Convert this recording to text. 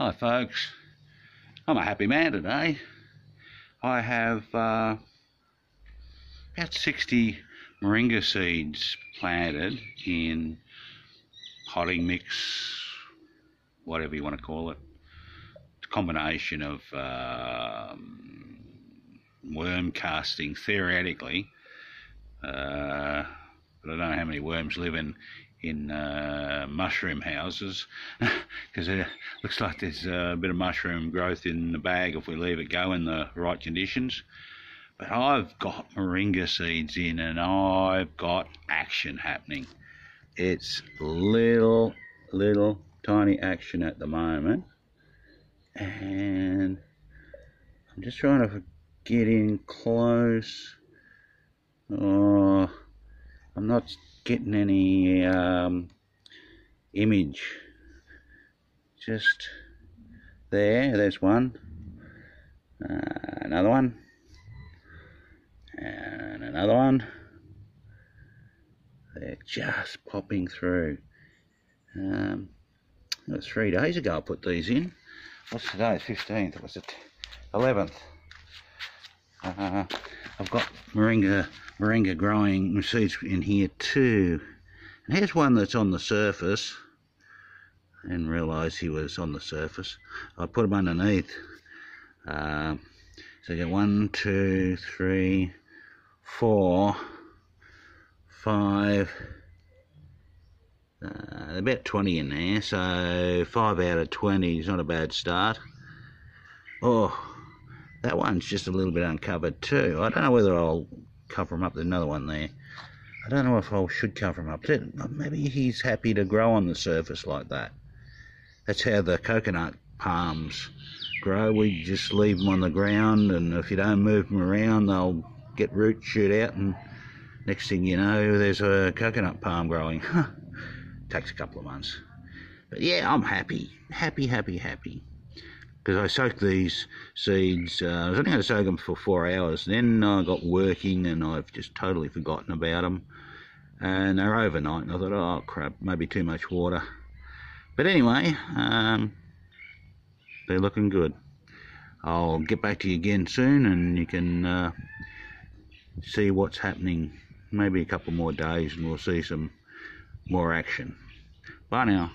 Hi folks, I'm a happy man today. I have uh, about 60 moringa seeds planted in potting mix, whatever you want to call it. Combination of uh, worm casting theoretically, uh, but I don't know how many worms live in in uh, mushroom houses because it looks like there's a bit of mushroom growth in the bag if we leave it go in the right conditions. But I've got moringa seeds in and I've got action happening. It's little, little tiny action at the moment. And I'm just trying to get in close. Oh, I'm not getting any um, image. Just there, there's one. Uh, another one. And another one. They're just popping through. Um, it was three days ago I put these in. What's today? 15th. It was the 11th. Uh, I've got moringa moringa growing seeds in here too. And here's one that's on the surface. I didn't realise he was on the surface. I put him underneath. Uh, so you get one, two, three, four, five, uh, about 20 in there. So 5 out of 20 is not a bad start. Oh, one's just a little bit uncovered too. I don't know whether I'll cover him up. There's another one there. I don't know if I should cover him up. Maybe he's happy to grow on the surface like that. That's how the coconut palms grow. We just leave them on the ground, and if you don't move them around, they'll get root shoot out, and next thing you know, there's a coconut palm growing. Takes a couple of months. But yeah, I'm happy. Happy, happy, happy because I soaked these seeds. Uh, I was only going to soak them for four hours. Then I got working and I've just totally forgotten about them. And they're overnight. And I thought, oh crap, maybe too much water. But anyway, um, they're looking good. I'll get back to you again soon and you can uh, see what's happening. Maybe a couple more days and we'll see some more action. Bye now.